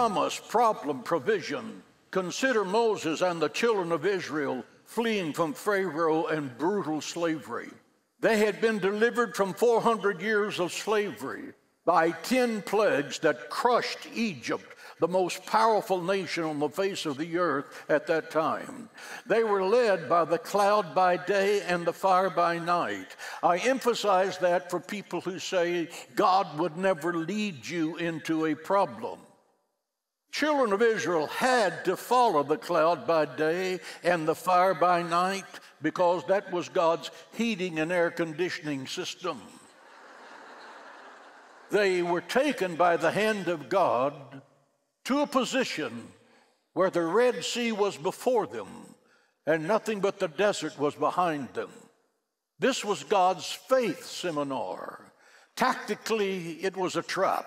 promise, problem, provision. Consider Moses and the children of Israel fleeing from Pharaoh and brutal slavery. They had been delivered from 400 years of slavery by 10 plagues that crushed Egypt, the most powerful nation on the face of the earth at that time. They were led by the cloud by day and the fire by night. I emphasize that for people who say God would never lead you into a problem. Children of Israel had to follow the cloud by day and the fire by night because that was God's heating and air conditioning system. they were taken by the hand of God to a position where the Red Sea was before them and nothing but the desert was behind them. This was God's faith seminar. Tactically, it was a trap.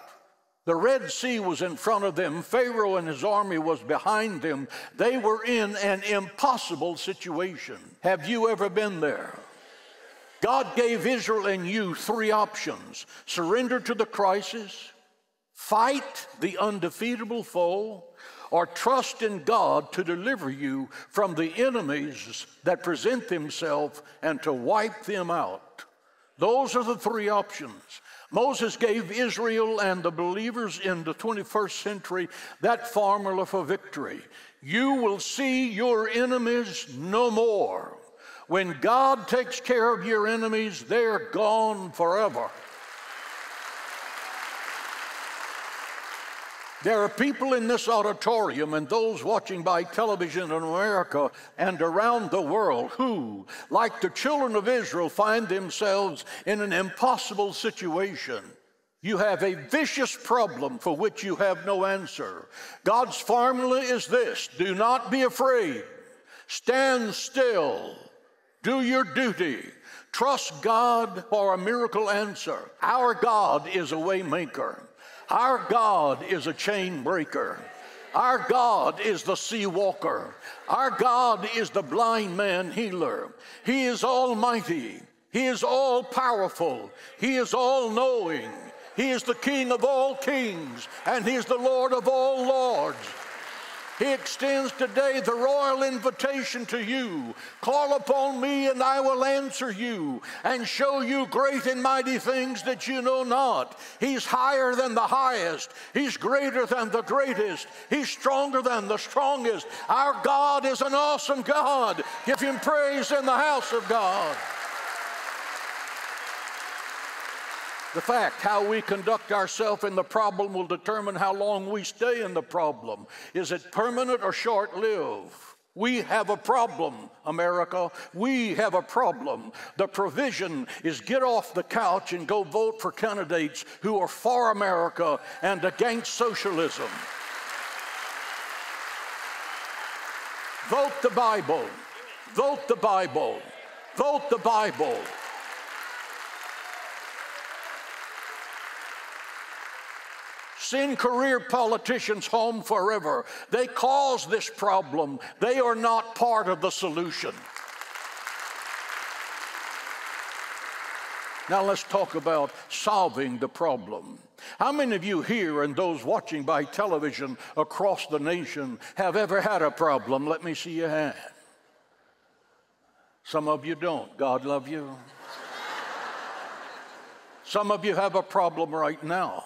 The Red Sea was in front of them. Pharaoh and his army was behind them. They were in an impossible situation. Have you ever been there? God gave Israel and you three options surrender to the crisis, fight the undefeatable foe, or trust in God to deliver you from the enemies that present themselves and to wipe them out. Those are the three options. Moses gave Israel and the believers in the 21st century that formula for victory. You will see your enemies no more. When God takes care of your enemies, they're gone forever. There are people in this auditorium and those watching by television in America and around the world who, like the children of Israel, find themselves in an impossible situation. You have a vicious problem for which you have no answer. God's formula is this do not be afraid, stand still, do your duty. Trust God for a miracle answer. Our God is a waymaker. Our God is a chain breaker. Our God is the sea walker. Our God is the blind man healer. He is almighty. He is all powerful. He is all knowing. He is the King of all kings and He is the Lord of all lords. He extends today the royal invitation to you Call upon me, and I will answer you and show you great and mighty things that you know not. He's higher than the highest, He's greater than the greatest, He's stronger than the strongest. Our God is an awesome God. Give Him praise in the house of God. The fact how we conduct ourselves in the problem will determine how long we stay in the problem. Is it permanent or short lived? We have a problem, America. We have a problem. The provision is get off the couch and go vote for candidates who are for America and against socialism. Vote the Bible. Vote the Bible. Vote the Bible. Send career politicians home forever. They cause this problem, they are not part of the solution. Now let's talk about solving the problem. How many of you here and those watching by television across the nation have ever had a problem? Let me see your hand. Some of you don't. God love you. Some of you have a problem right now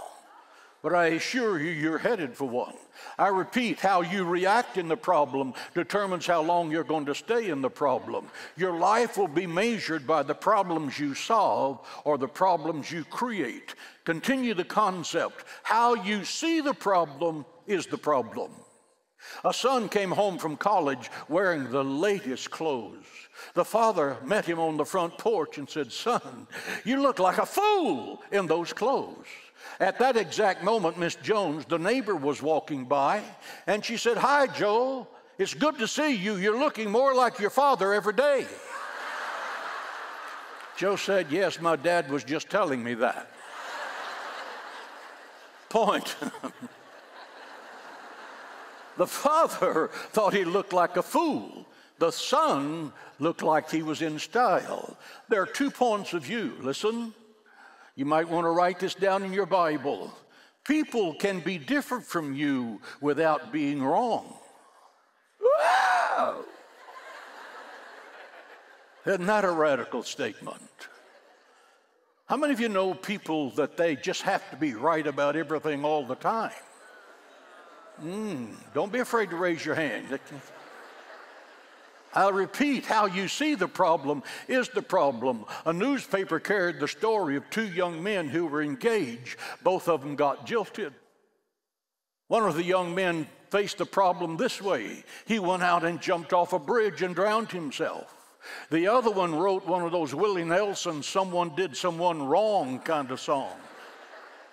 but I assure you, you're headed for one. I repeat, how you react in the problem determines how long you're going to stay in the problem. Your life will be measured by the problems you solve or the problems you create. Continue the concept. How you see the problem is the problem. A son came home from college wearing the latest clothes. The father met him on the front porch and said, Son, you look like a fool in those clothes. At that exact moment, Miss Jones, the neighbor, was walking by, and she said, Hi, Joe. It's good to see you. You're looking more like your father every day. Joe said, Yes, my dad was just telling me that. Point. the father thought he looked like a fool. The son looked like he was in style. There are two points of view. Listen. You might want to write this down in your Bible. People can be different from you without being wrong. Wow! Isn't that a radical statement? How many of you know people that they just have to be right about everything all the time? Mm, don't be afraid to raise your hand. I'll repeat how you see the problem is the problem. A newspaper carried the story of two young men who were engaged. Both of them got jilted. One of the young men faced the problem this way he went out and jumped off a bridge and drowned himself. The other one wrote one of those Willie Nelson, someone did someone wrong kind of song.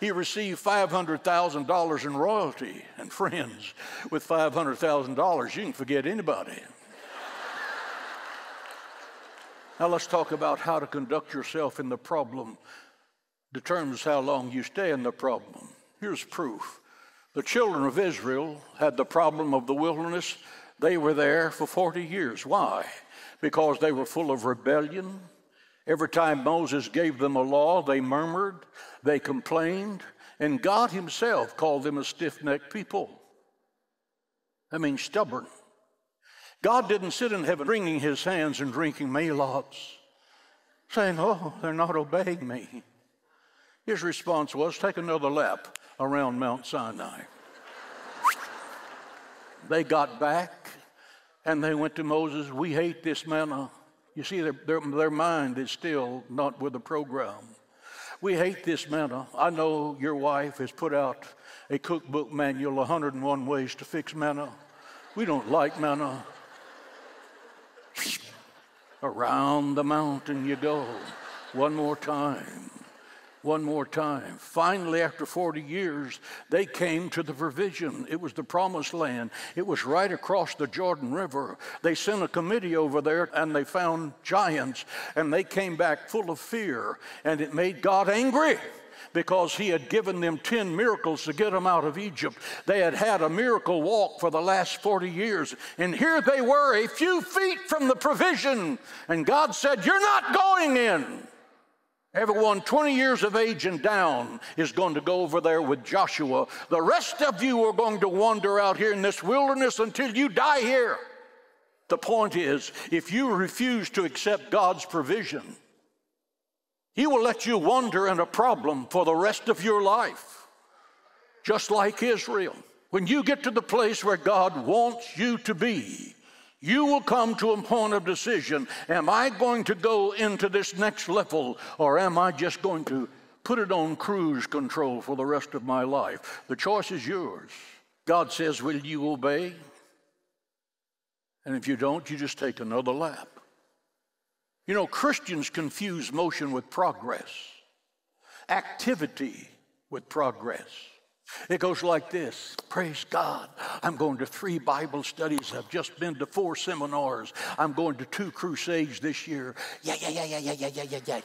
He received $500,000 in royalty. And friends, with $500,000, you can forget anybody. Now let's talk about how to conduct yourself in the problem determines how long you stay in the problem. Here's proof. The children of Israel had the problem of the wilderness. They were there for 40 years. Why? because they were full of rebellion. Every time Moses gave them a law, they murmured, they complained, and God Himself called them a stiff necked people. I mean, stubborn. God didn't sit in heaven wringing His hands and drinking Maalox, saying, Oh, they're not obeying me. His response was, Take another lap around Mount Sinai. they got back and they went to Moses, We hate this manna. You see, their, their, their mind is still not with the program. We hate this manna. I know your wife has put out a cookbook manual 101 Ways to Fix Manna. We don't like manna. Around the mountain you go. One more time one more time. Finally, after 40 years, they came to the provision. It was the promised land, it was right across the Jordan River. They sent a committee over there and they found giants, and they came back full of fear, and it made God angry because he had given them 10 miracles to get them out of Egypt. They had had a miracle walk for the last 40 years, and here they were a few feet from the provision, and God said, You're not going in. Everyone 20 years of age and down is going to go over there with Joshua. The rest of you are going to wander out here in this wilderness until you die here. The point is, if you refuse to accept God's provision, He will let you wander in a problem for the rest of your life, just like Israel. When you get to the place where God wants you to be, you will come to a point of decision. Am I going to go into this next level or am I just going to put it on cruise control for the rest of my life? The choice is yours. God says, Will you obey? And if you don't, you just take another lap. You know, Christians confuse motion with progress, activity with progress. It goes like this Praise God. I'm going to three Bible studies. I've just been to four seminars. I'm going to two crusades this year. Yeah, yeah, yeah, yeah, yeah, yeah, yeah, yeah, yeah.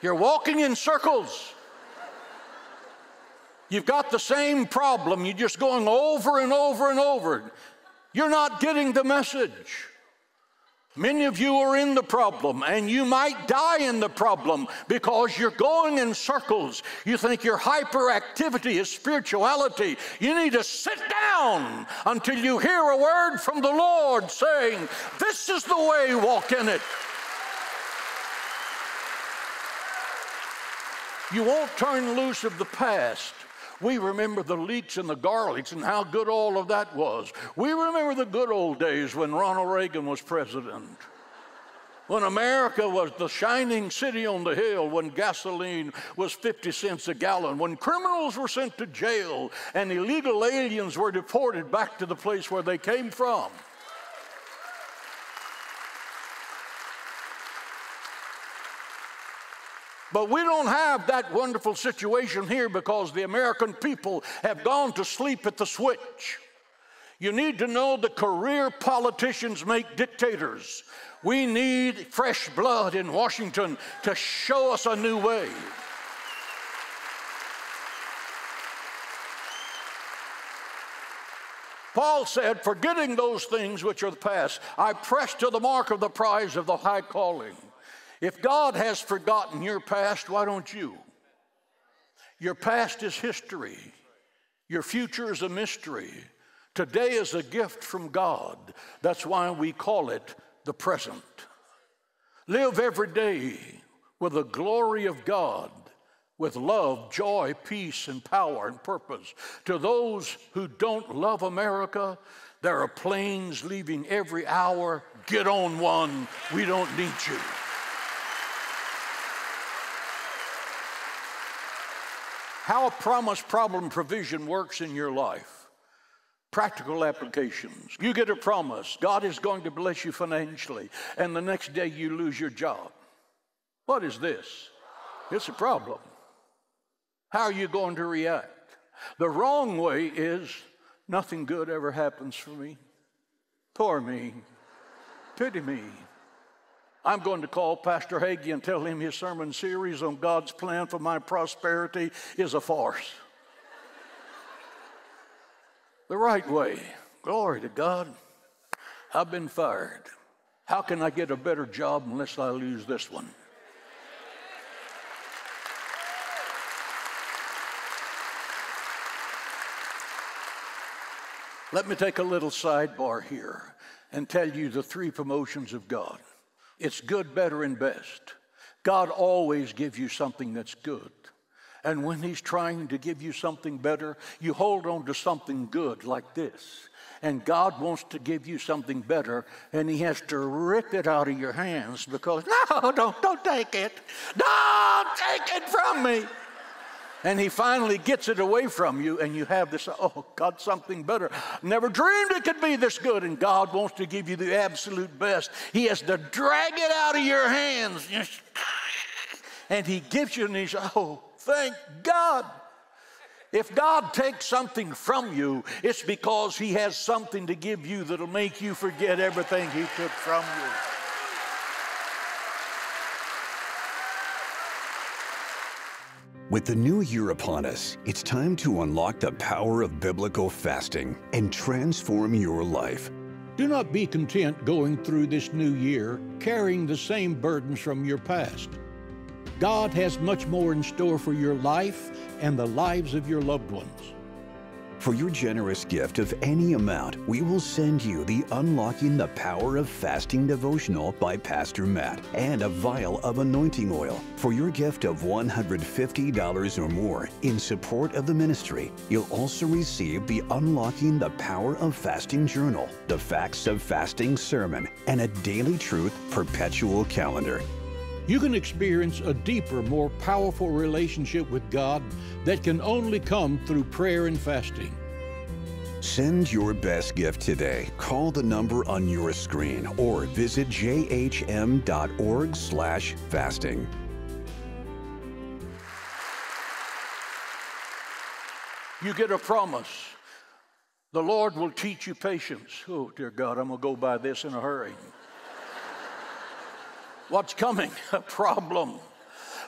You're walking in circles. You've got the same problem. You're just going over and over and over. You're not getting the message. Many of you are in the problem and you might die in the problem because you're going in circles. You think your hyperactivity is spirituality. You need to sit down until you hear a word from the Lord saying, This is the way, walk in it. You won't turn loose of the past. We remember the leeks and the garlics and how good all of that was. We remember the good old days when Ronald Reagan was president. When America was the shining city on the hill, when gasoline was 50 cents a gallon, when criminals were sent to jail and illegal aliens were deported back to the place where they came from. But we don't have that wonderful situation here because the American people have gone to sleep at the switch. You need to know that career politicians make dictators. We need fresh blood in Washington to show us a new way. Paul said, forgetting those things which are the past, I press to the mark of the prize of the high calling If God has forgotten your past, why don't you? Your past is history. Your future is a mystery. Today is a gift from God. That's why we call it the present. Live every day with the glory of God, with love, joy, peace, and power and purpose. To those who don't love America, there are planes leaving every hour. Get on one. We don't need you. How a promise problem provision works in your life. Practical applications. You get a promise. God is going to bless you financially, and the next day you lose your job. What is this? It's a problem. How are you going to react? The wrong way is nothing good ever happens for me. Poor me. Pity me. I'm going to call Pastor Hagee and tell him his sermon series on God's plan for my prosperity is a farce. the right way. Glory to God. I've been fired. How can I get a better job unless I lose this one? Let me take a little sidebar here and tell you the three promotions of God. It's good, better, and best. God always gives you something that's good. And when He's trying to give you something better, you hold on to something good like this. And God wants to give you something better, and He has to rip it out of your hands because, no, don't, don't take it. Don't take it from me and he finally gets it away from you, and you have this, oh, God, something better. Never dreamed it could be this good, and God wants to give you the absolute best. He has to drag it out of your hands. And he gives you, and he's, oh, thank God. If God takes something from you, it's because he has something to give you that'll make you forget everything he took from you. With the new year upon us, it's time to unlock the power of biblical fasting and transform your life. Do not be content going through this new year carrying the same burdens from your past. God has much more in store for your life and the lives of your loved ones. For your generous gift of any amount, we will send you the Unlocking the Power of Fasting devotional by Pastor Matt and a vial of anointing oil. For your gift of $150 or more in support of the ministry, you'll also receive the Unlocking the Power of Fasting journal, the Facts of Fasting sermon, and a Daily Truth perpetual calendar you can experience a deeper, more powerful relationship with God that can only come through prayer and fasting. Send your best gift today. Call the number on your screen or visit jhm.org/fasting. You get a promise. The Lord will teach you patience. Oh, dear God, I'm going to go by this in a hurry. What's coming? A problem.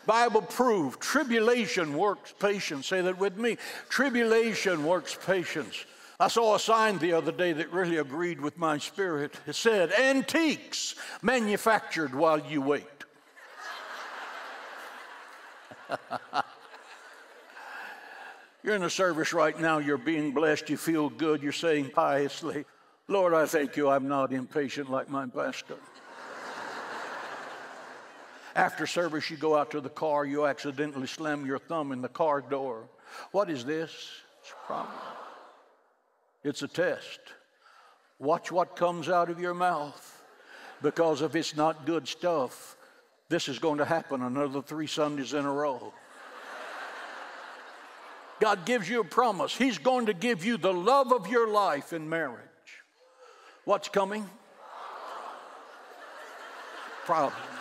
Bible proof. Tribulation works patience. Say that with me. Tribulation works patience. I saw a sign the other day that really agreed with my spirit. It said, Antiques manufactured while you wait. you're in a service right now, you're being blessed, you feel good, you're saying piously, Lord, I thank you, I'm not impatient like my pastor. After service, you go out to the car, you accidentally slam your thumb in the car door. What is this? It's a problem. It's a test. Watch what comes out of your mouth because if it's not good stuff, this is going to happen another three Sundays in a row. God gives you a promise. He's going to give you the love of your life in marriage. What's coming? Problems.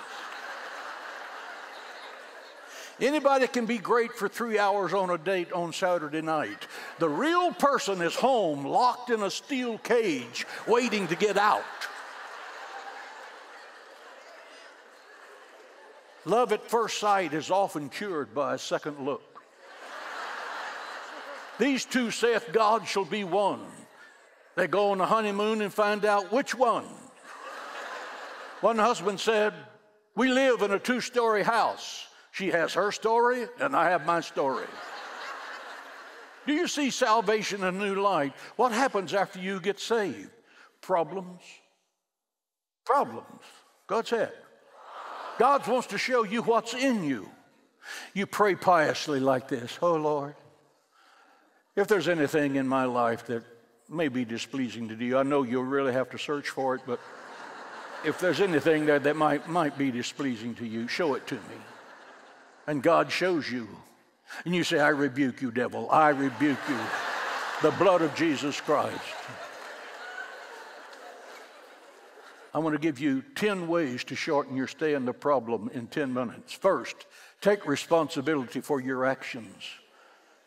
Anybody can be great for three hours on a date on Saturday night. The real person is home, locked in a steel cage, waiting to get out. Love at first sight is often cured by a second look. These two, saith God, shall be one. They go on a honeymoon and find out which one. One husband said, We live in a two story house. She has her story, and I have my story. Do you see salvation in a new light? What happens after you get saved? Problems. Problems. God said. God wants to show you what's in you. You pray piously like this Oh Lord, if there's anything in my life that may be displeasing to you, I know you'll really have to search for it, but if there's anything there that might, might be displeasing to you, show it to me. And God shows you. And you say, I rebuke you, devil. I rebuke you. The blood of Jesus Christ. I want to give you 10 ways to shorten your stay in the problem in 10 minutes. First, take responsibility for your actions.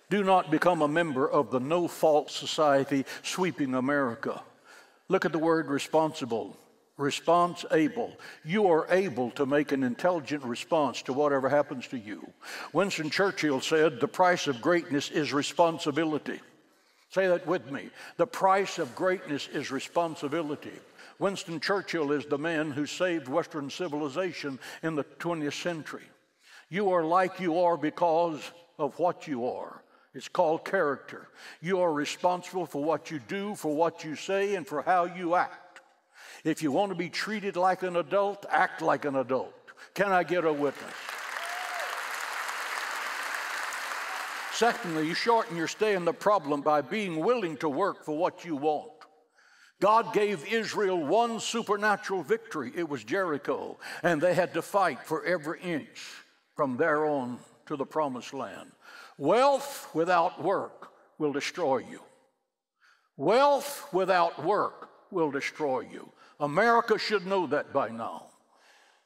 Do not become a member of the no fault society sweeping America. Look at the word responsible. Response able. You are able to make an intelligent response to whatever happens to you. Winston Churchill said, The price of greatness is responsibility. Say that with me. The price of greatness is responsibility. Winston Churchill is the man who saved Western civilization in the 20th century. You are like you are because of what you are. It's called character. You are responsible for what you do, for what you say, and for how you act. If you want to be treated like an adult, act like an adult. Can I get a witness? Secondly, you shorten your stay in the problem by being willing to work for what you want. God gave Israel one supernatural victory. It was Jericho, and they had to fight for every inch from there on to the promised land. Wealth without work will destroy you. Wealth without work will destroy you. America should know that by now.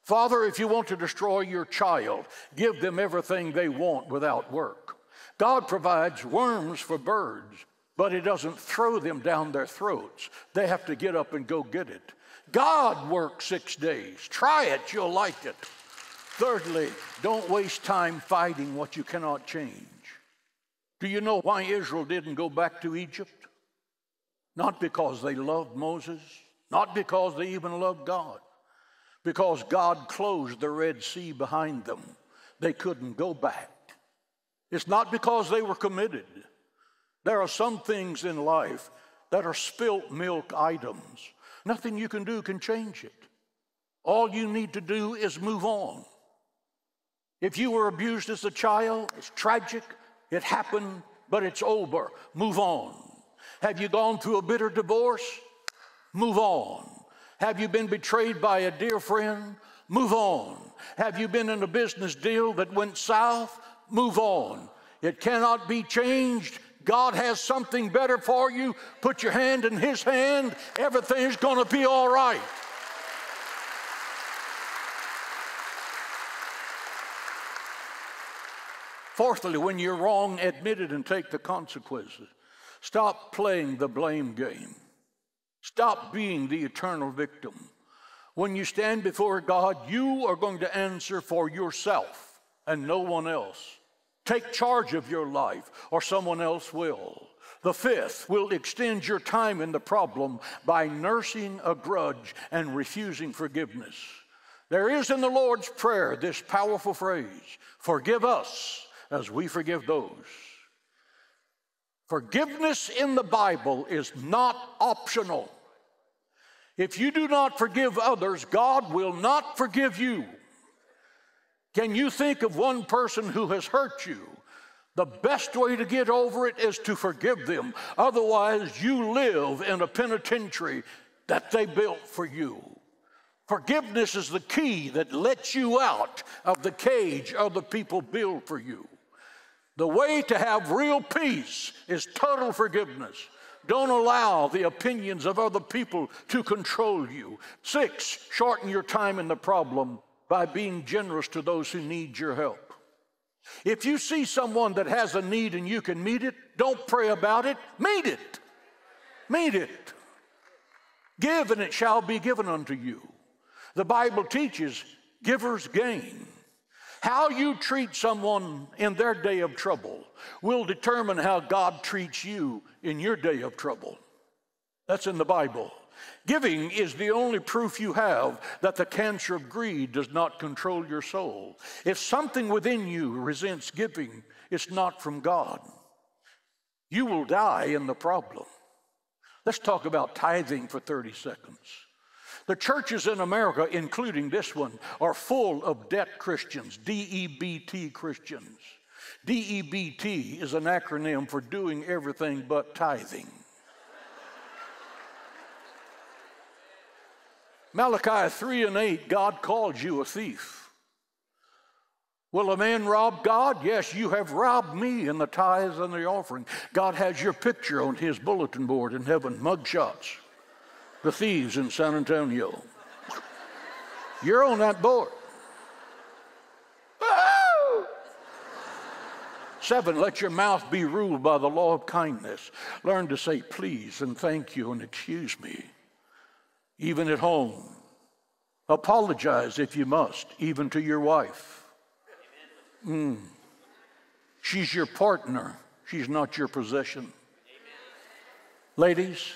Father, if you want to destroy your child, give them everything they want without work. God provides worms for birds, but He doesn't throw them down their throats. They have to get up and go get it. God works six days. Try it, you'll like it. Thirdly, don't waste time fighting what you cannot change. Do you know why Israel didn't go back to Egypt? Not because they loved Moses, not because they even loved God, because God closed the Red Sea behind them. They couldn't go back. It's not because they were committed. There are some things in life that are spilt milk items. Nothing you can do can change it. All you need to do is move on. If you were abused as a child, it's tragic. It happened, but it's over. Move on. Have you gone through a bitter divorce? Move on. Have you been betrayed by a dear friend? Move on. Have you been in a business deal that went south? Move on. It cannot be changed. God has something better for you. Put your hand in His hand. Everything's going to be all right. Fourthly, when you're wrong, admit it and take the consequences. Stop playing the blame game. Stop being the eternal victim. When you stand before God, you are going to answer for yourself and no one else. Take charge of your life, or someone else will. The fifth will extend your time in the problem by nursing a grudge and refusing forgiveness. There is in the Lord's Prayer this powerful phrase Forgive us as we forgive those. Forgiveness in the Bible is not optional. If you do not forgive others, God will not forgive you. Can you think of one person who has hurt you? The best way to get over it is to forgive them. Otherwise, you live in a penitentiary that they built for you. Forgiveness is the key that lets you out of the cage other people build for you. The way to have real peace is total forgiveness. Don't allow the opinions of other people to control you. Six, shorten your time in the problem by being generous to those who need your help. If you see someone that has a need and you can meet it, don't pray about it, meet it. Meet it. Give and it shall be given unto you. The Bible teaches givers gain. How you treat someone in their day of trouble will determine how God treats you in your day of trouble. That's in the Bible. Giving is the only proof you have that the cancer of greed does not control your soul. If something within you resents giving, it's not from God. You will die in the problem. Let's talk about tithing for 30 seconds. The churches in America, including this one, are full of debt Christians, D E B T Christians. D E B T is an acronym for doing everything but tithing. Malachi 3 and 8, God calls you a thief. Will a man rob God? Yes, you have robbed me in the tithes and the offering. God has your picture on his bulletin board in heaven, mugshots. The thieves in San Antonio. You're on that board. Seven, let your mouth be ruled by the law of kindness. Learn to say please and thank you and excuse me even at home. Apologize if you must, even to your wife. Mm. She's your partner, she's not your possession. Ladies,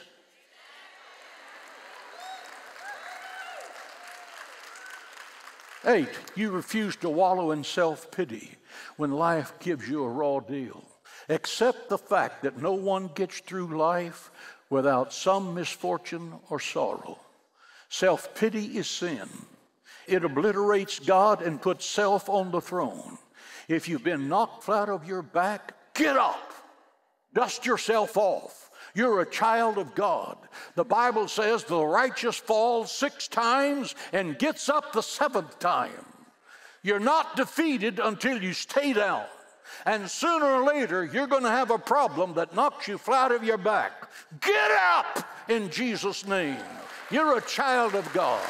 Eight, you refuse to wallow in self pity when life gives you a raw deal. Accept the fact that no one gets through life without some misfortune or sorrow. Self pity is sin. It obliterates God and puts self on the throne. If you've been knocked flat of your back, get up. Dust yourself off. You're a child of God. The Bible says the righteous falls six times and gets up the seventh time. You're not defeated until you stay down. And sooner or later, you're going to have a problem that knocks you flat of your back. Get up in Jesus' name. You're a child of God.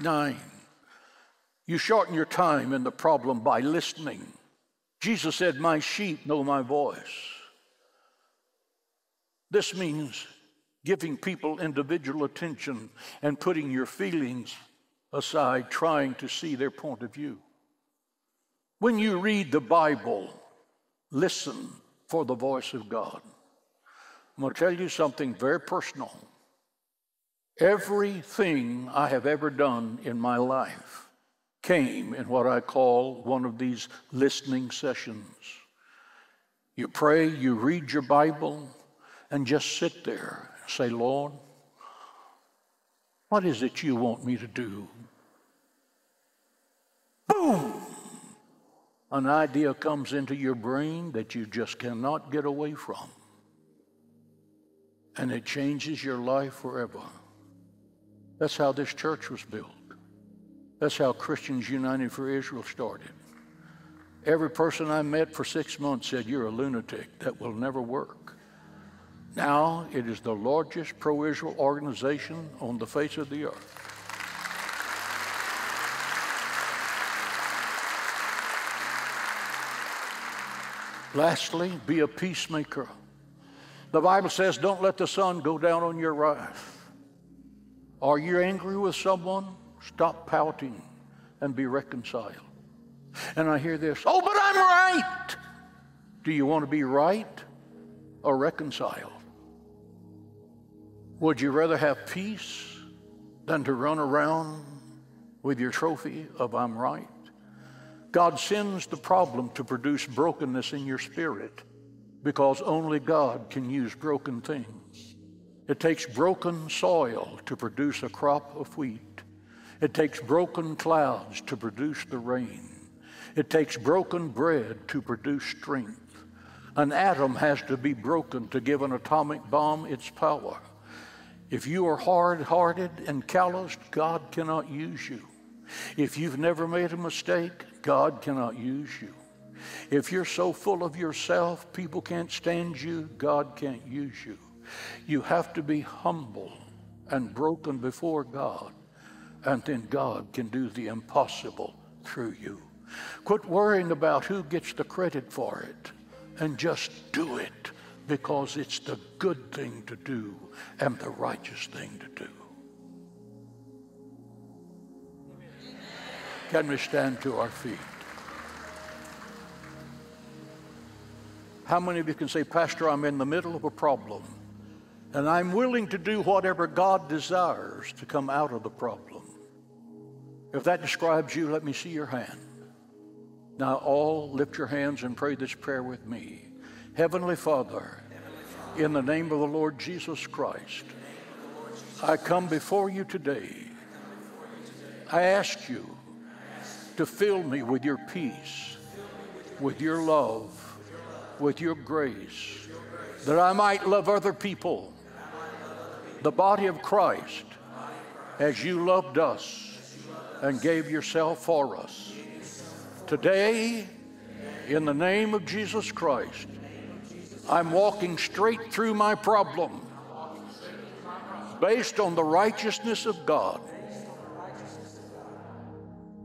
Nine, you shorten your time in the problem by listening. Jesus said, My sheep know my voice. This means giving people individual attention and putting your feelings aside, trying to see their point of view. When you read the Bible, listen for the voice of God. I'm going to tell you something very personal. Everything I have ever done in my life came in what I call one of these listening sessions. You pray, you read your Bible, and just sit there and say, Lord, what is it you want me to do? Boom! an idea comes into your brain that you just cannot get away from. And it changes your life forever. That's how this church was built. That's how Christians United for Israel started. Every person I met for six months said, You're a lunatic. That will never work. Now it is the largest pro Israel organization on the face of the earth. Lastly, be a peacemaker. The Bible says, don't let the sun go down on your wrath. Are you angry with someone? Stop pouting and be reconciled. And I hear this, oh, but I'm right. Do you want to be right or reconciled? Would you rather have peace than to run around with your trophy of I'm right? God sends the problem to produce brokenness in your spirit because only God can use broken things. It takes broken soil to produce a crop of wheat. It takes broken clouds to produce the rain. It takes broken bread to produce strength. An atom has to be broken to give an atomic bomb its power. If you are hard hearted and calloused, God cannot use you. If you've never made a mistake, God cannot use you. If you're so full of yourself, people can't stand you, God can't use you. You have to be humble and broken before God, and then God can do the impossible through you. Quit worrying about who gets the credit for it and just do it because it's the good thing to do and the righteous thing to do. Can we stand to our feet? How many of you can say, Pastor, I'm in the middle of a problem, and I'm willing to do whatever God desires to come out of the problem? If that describes you, let me see your hand. Now, all lift your hands and pray this prayer with me. Heavenly Father, in the name of the Lord Jesus Christ, I come before you today. I ask you to fill me with your peace, with your love, with your grace, that I might love other people, the body of Christ, as you loved us and gave yourself for us. Today, in the name of Jesus Christ, I'm walking straight through my problem based on the righteousness of God.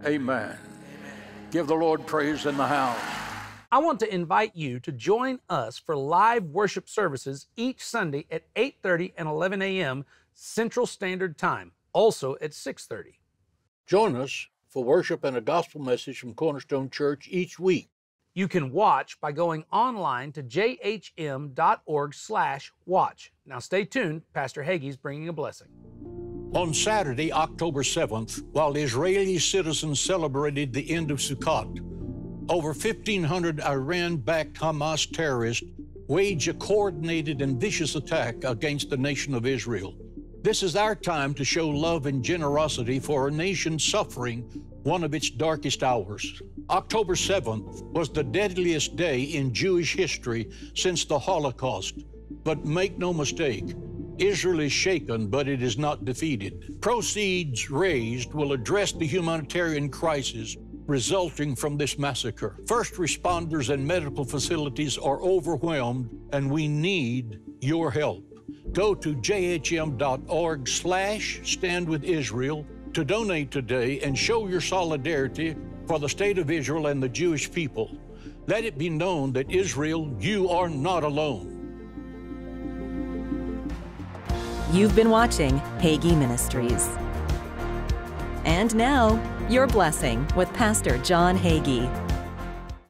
Amen. Give the Lord praise in the house. I want to invite you to join us for live worship services each Sunday at 8:30 and 11 a.m. Central Standard Time, also at 6:30. Join us for worship and a gospel message from Cornerstone Church each week. You can watch by going online to jhm.org/watch. Now stay tuned, Pastor Hagee's bringing a blessing. On Saturday, October 7th, while Israeli citizens celebrated the end of Sukkot, over 1,500 Iran backed Hamas terrorists waged a coordinated and vicious attack against the nation of Israel. This is our time to show love and generosity for a nation suffering one of its darkest hours. October 7th was the deadliest day in Jewish history since the Holocaust. But make no mistake, Israel is shaken, but it is not defeated. Proceeds raised will address the humanitarian crisis resulting from this massacre. First responders and medical facilities are overwhelmed, and we need your help. Go to jhm.org slash stand with Israel to donate today and show your solidarity for the state of Israel and the Jewish people. Let it be known that Israel, you are not alone. You've been watching Hagee Ministries. And now, your blessing with Pastor John Hagee.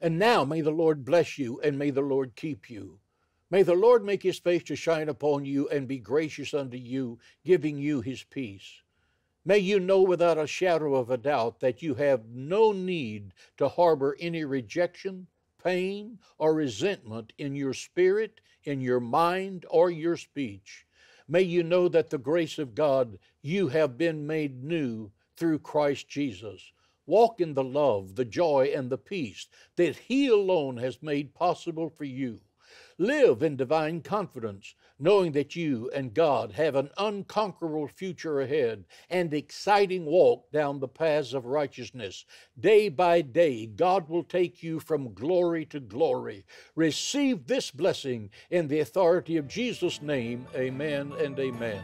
And now may the Lord bless you and may the Lord keep you. May the Lord make his face to shine upon you and be gracious unto you, giving you his peace. May you know without a shadow of a doubt that you have no need to harbor any rejection, pain, or resentment in your spirit, in your mind, or your speech. May you know that the grace of God, you have been made new through Christ Jesus. Walk in the love, the joy, and the peace that He alone has made possible for you. Live in divine confidence, knowing that you and God have an unconquerable future ahead and exciting walk down the paths of righteousness. Day by day, God will take you from glory to glory. Receive this blessing in the authority of Jesus' name. Amen and amen.